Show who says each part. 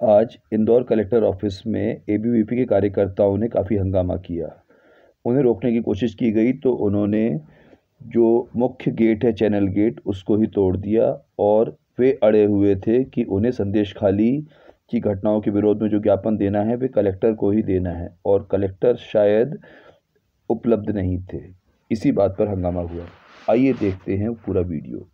Speaker 1: आज Indore collector office में ABVP के कार्यकर्ताओं ने काफ़ी हंगामा किया। उन्हें रोकने की कोशिश की गई तो उन्होंने जो मुख्य गेट है, चैनल गेट, उसको ही तोड़ दिया और वे अड़े हुए थे कि उन्हें संदेश खाली की घटनाओं के विरोध में जो ज्ञापन देना है, वे कलेक्टर को ही देना है और कलेक्टर शायद उपलब्ध नहीं थे। इसी बात पर हंगामा हुआ। आइए देखते हैं पूरा वीडियो।